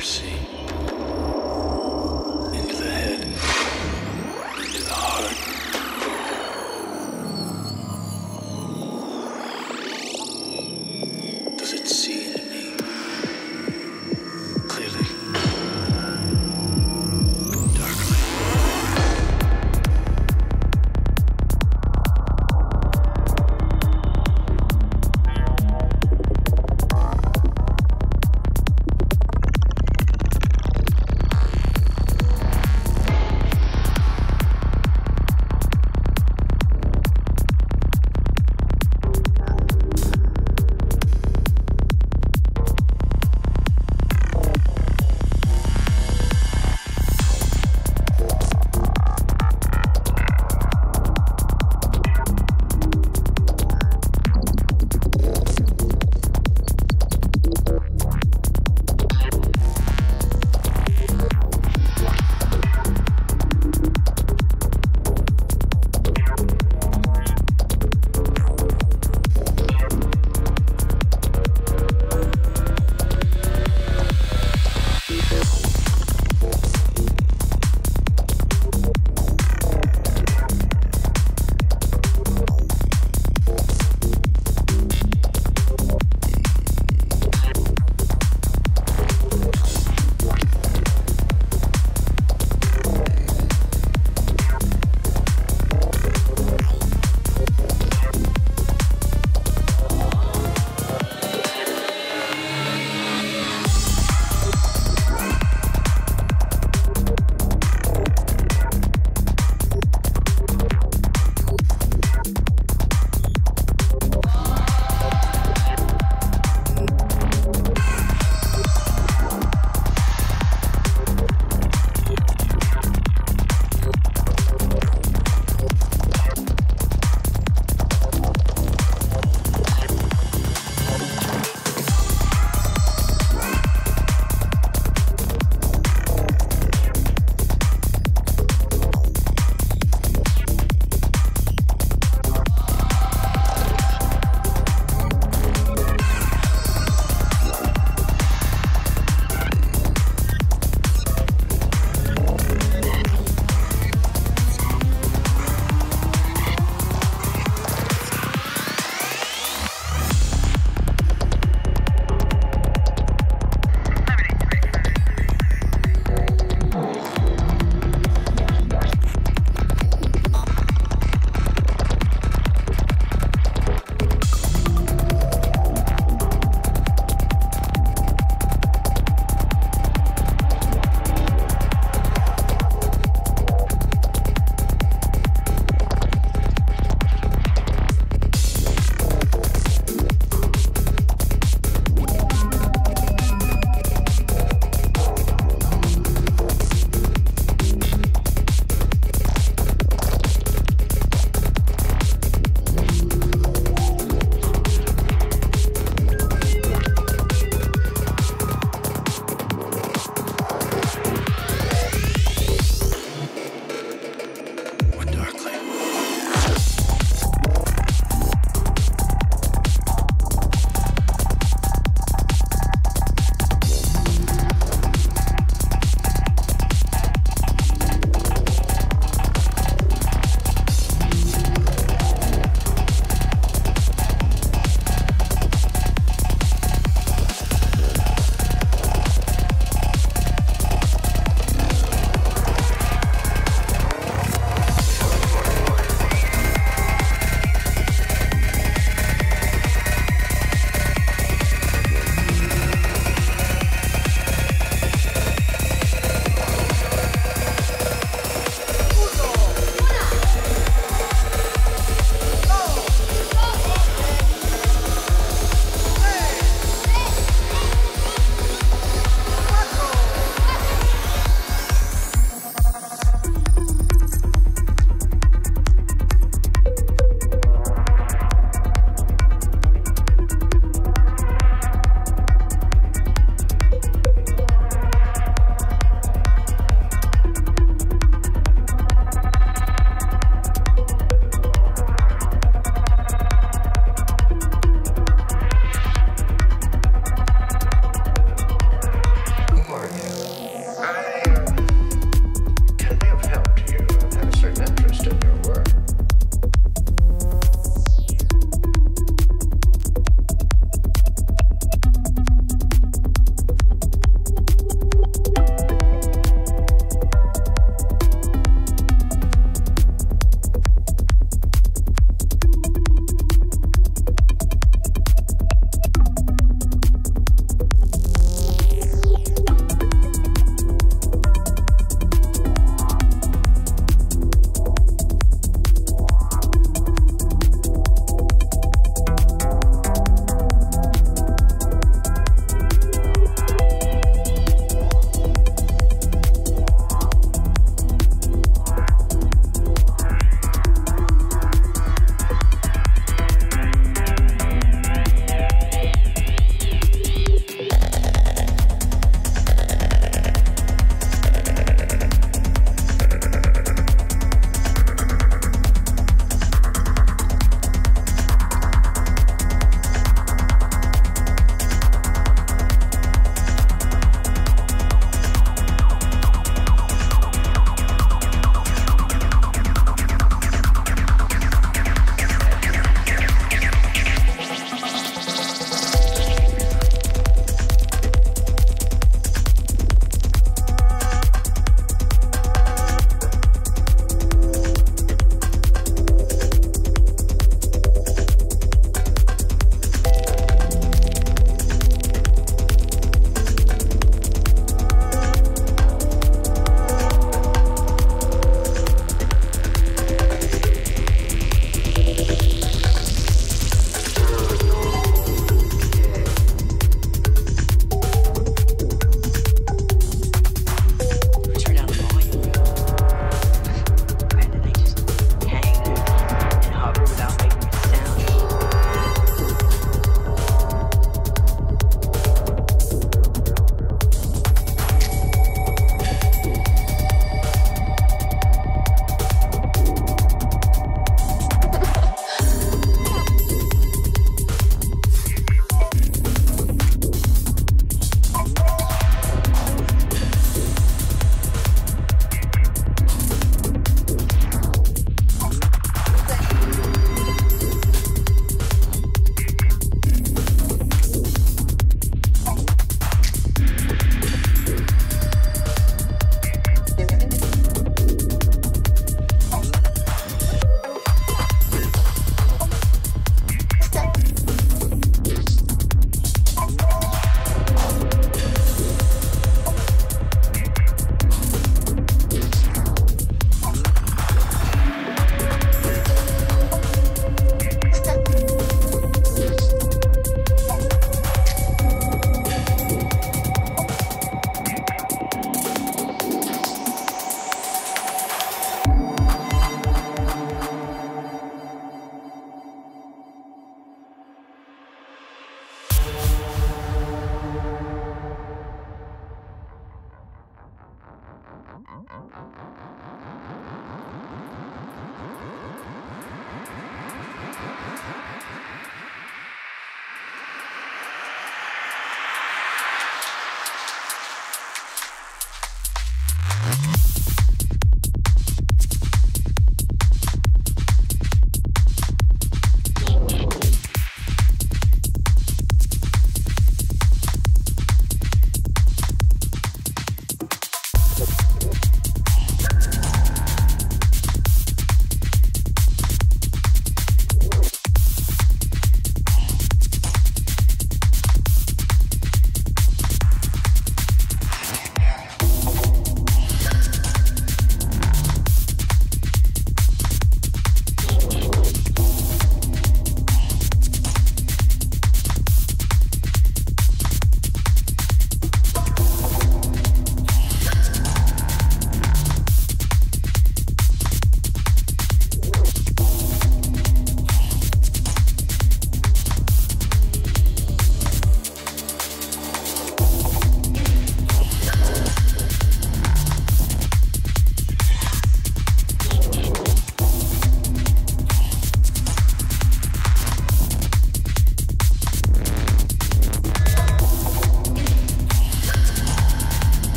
see.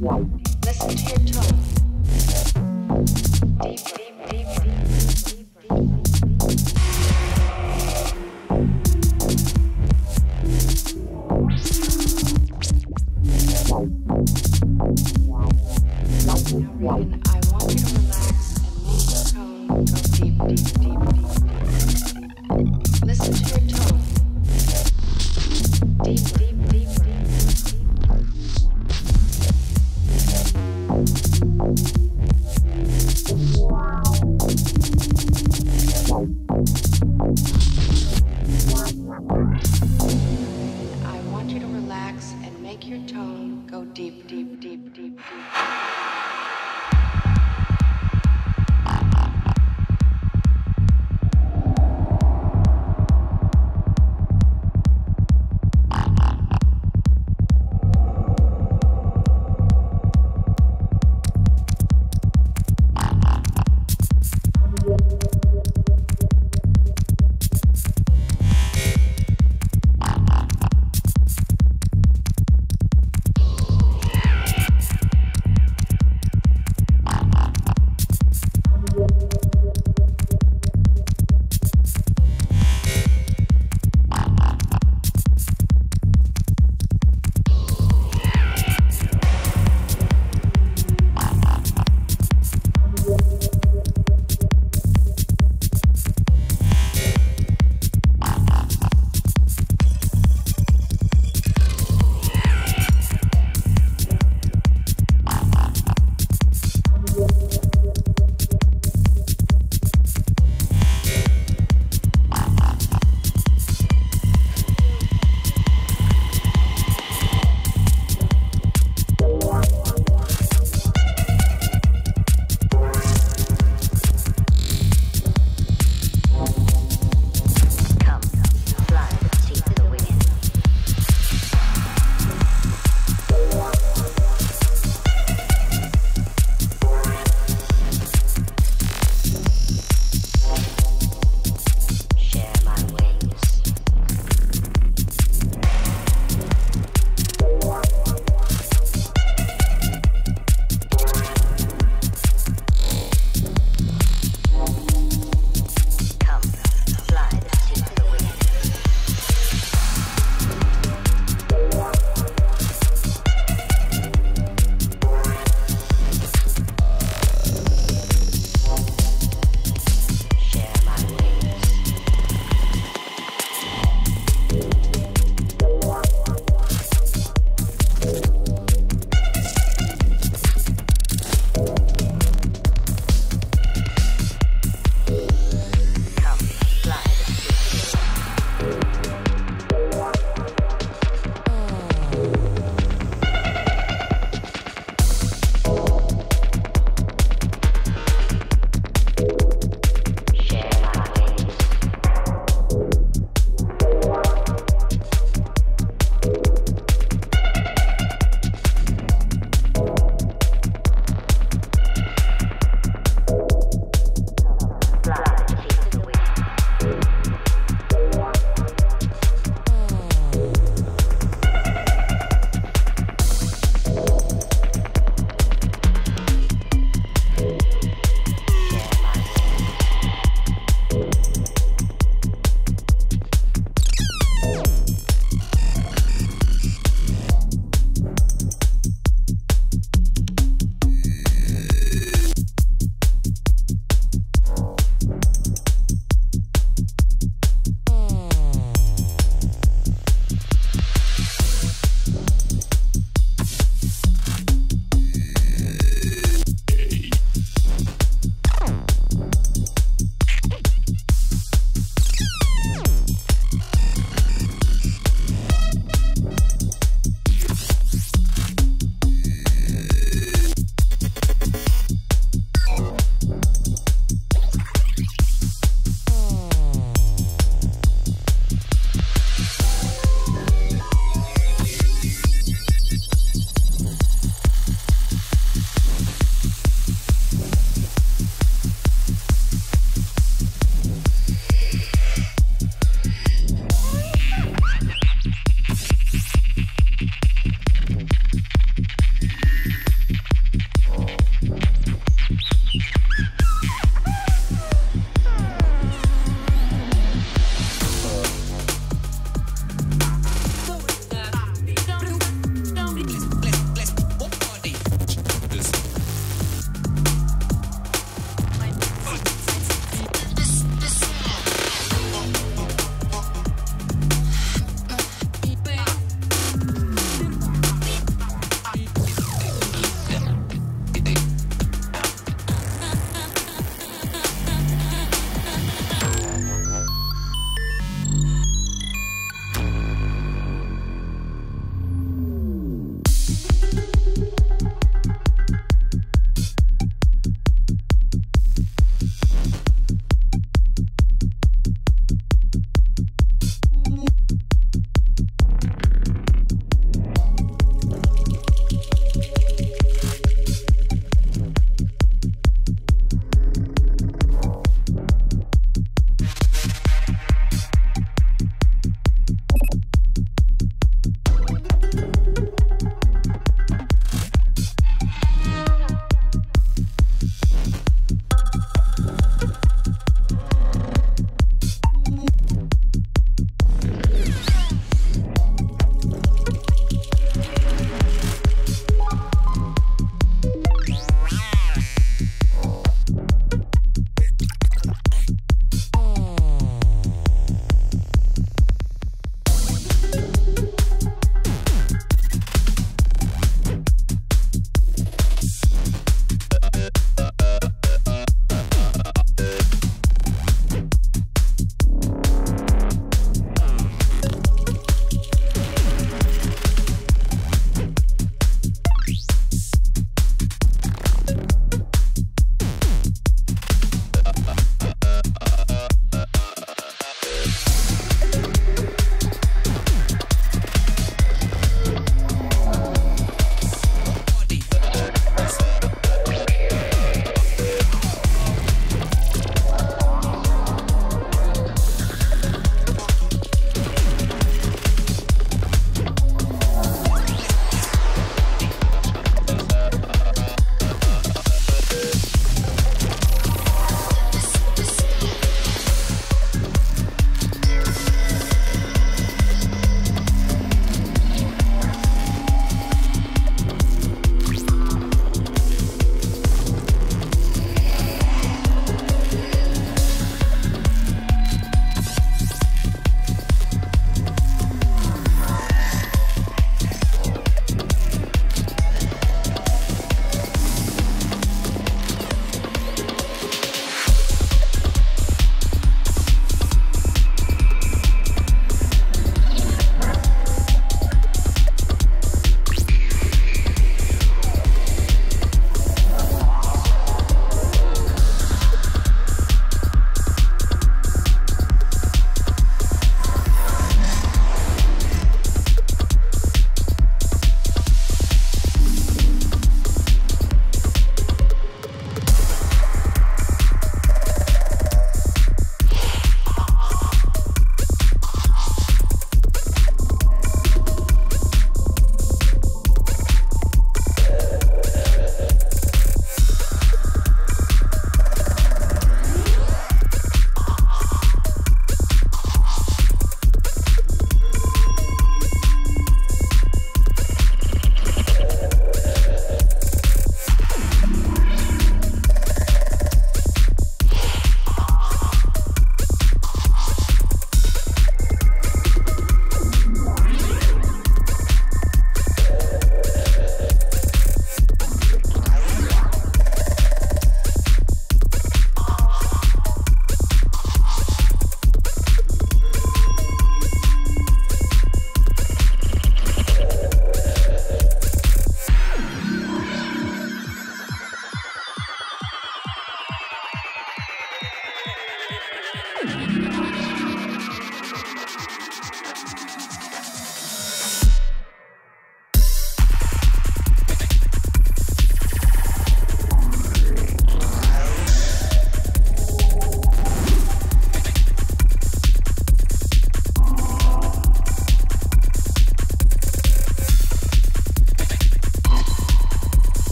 Listen to your tone.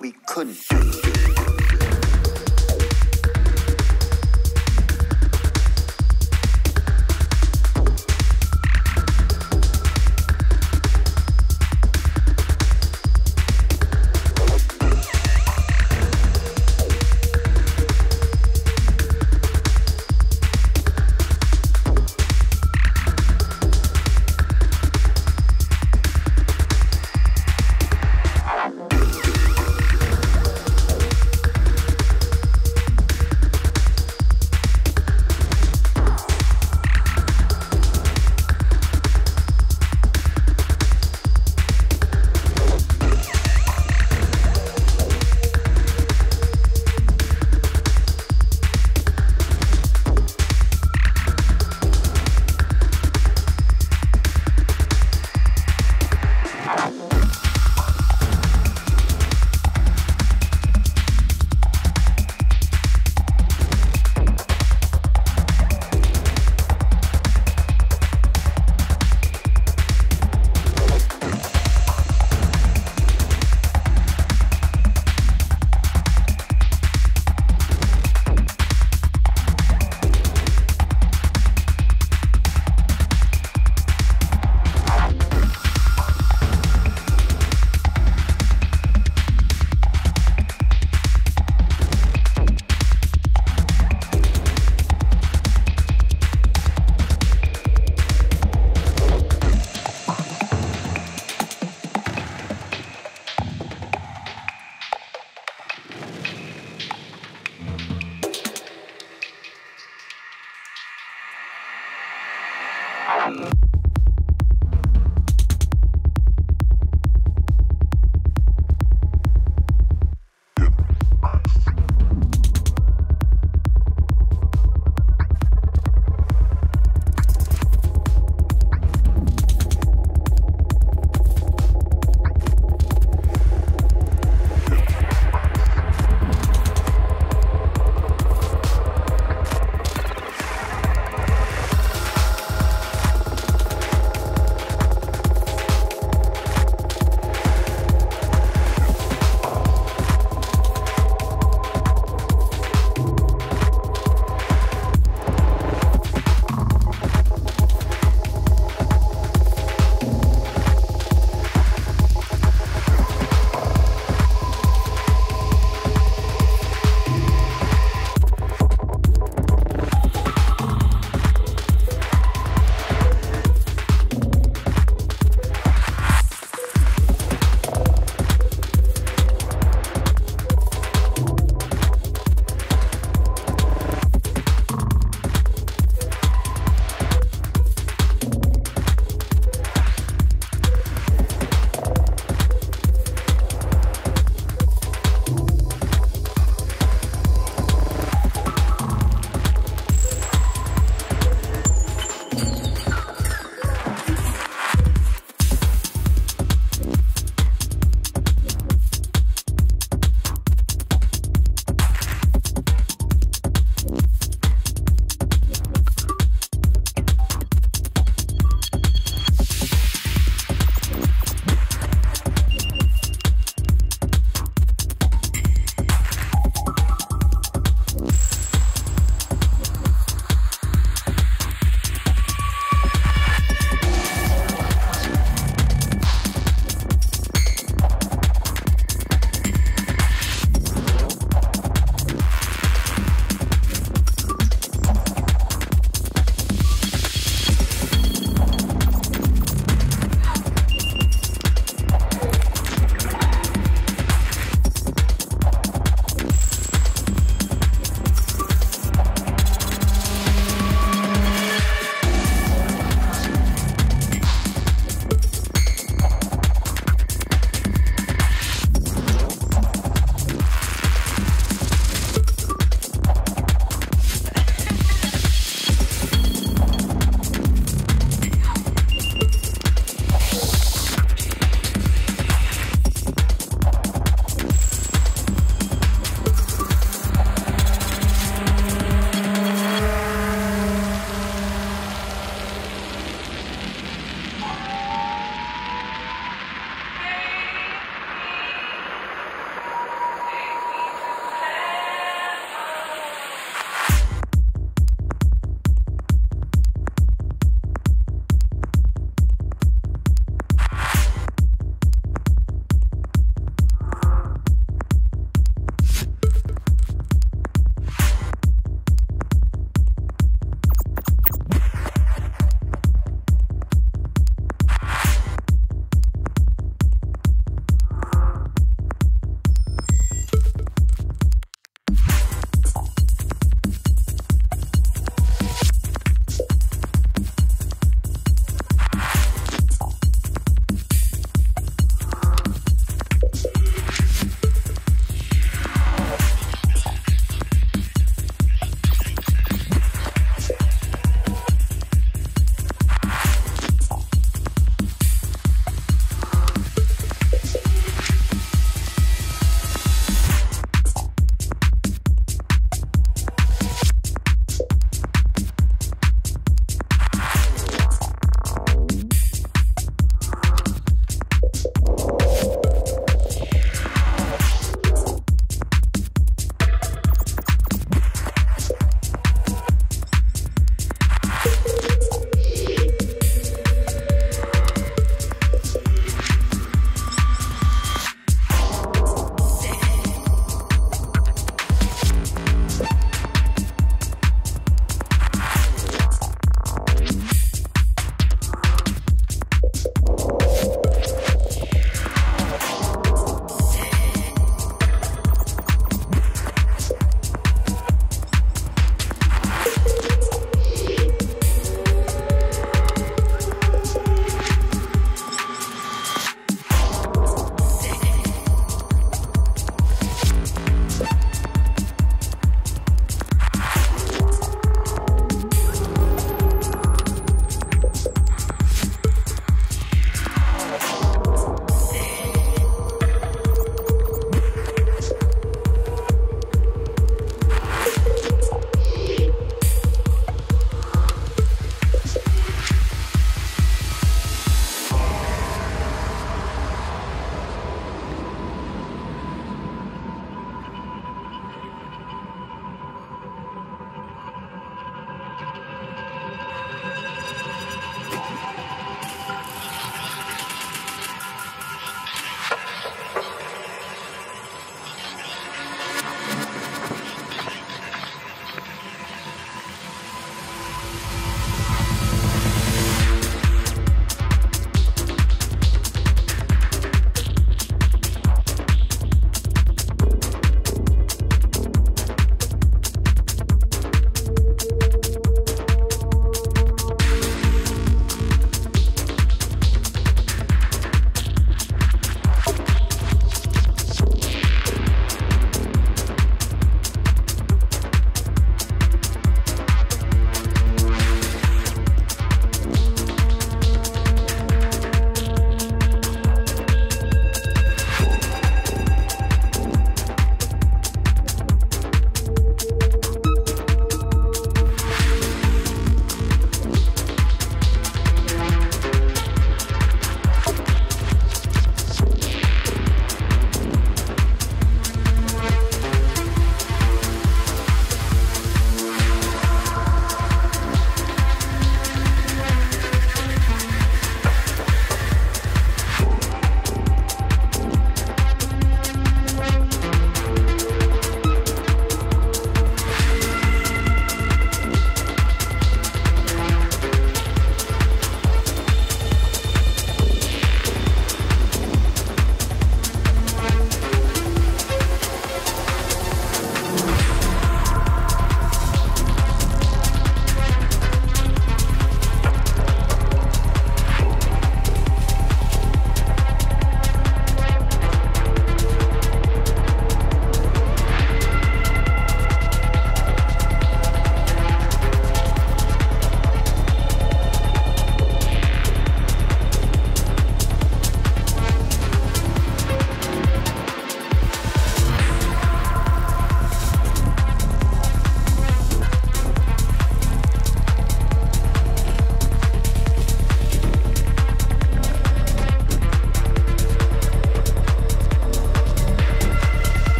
we couldn't do.